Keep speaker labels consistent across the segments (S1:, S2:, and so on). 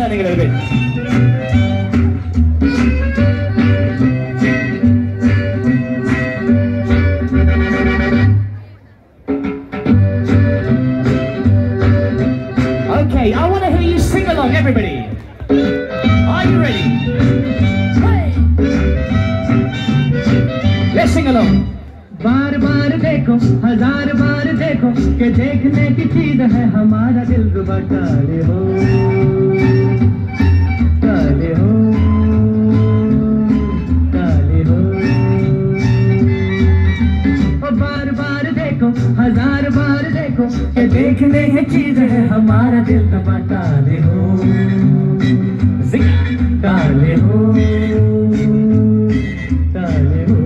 S1: turning a little bit. Okay, I want to hear you sing along, everybody. Are you ready? Hey! Let's sing along.
S2: बार बार देखो हजार बार देखो कि देखने की चीज है हमारा दिल रुबा काले हो बार देखो कि देखने की चीज है हमारा दिल रुबा काले हो काले हो काले हो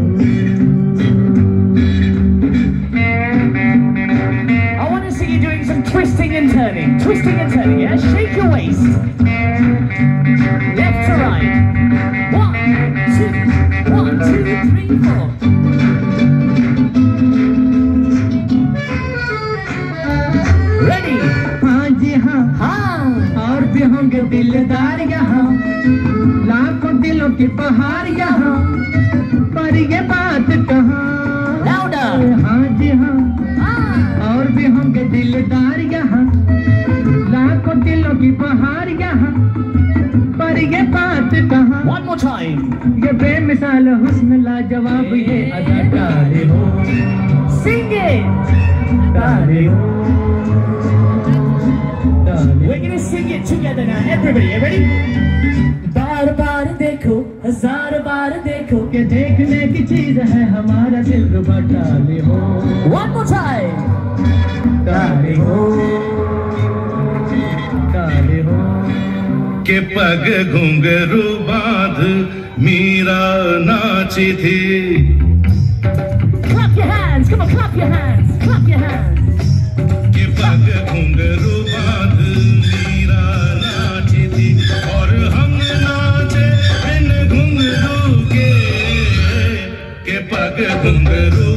S1: I want to see you doing some twisting and turning. Twisting and turning, yeah? Shake your waist. Left to right. One, two, one, two, three, four.
S2: हाँ जी हाँ।
S1: हाँ।
S2: और भी होंगे दिलदार यहाँ। लाखों दिलों की पहाड़ यहाँ। पर ये बात कहाँ. हाँ जी हाँ।
S1: हाँ।
S2: और भी होंगे दिलदार यहाँ। लाखों दिलों की पहाड़ यहाँ। पर ये बात कहाँ?
S1: One more time.
S2: ये बेमिसाल हुस्न लाजवाब ये अदाकारे हो. तारे हो।
S1: We're gonna sing it together now. Everybody, you ready?
S2: बार बार देखो हज़ार बार देखो कि देखने की चीज़ है हमारा दिल रुबा काले हो
S1: One more time.
S2: काले हो काले हो
S3: के पग घुंघरू बाँध मीरा नाची थी
S1: Clap your hands. Come on, clap your hands. Clap your
S3: ಜಗದಂದರು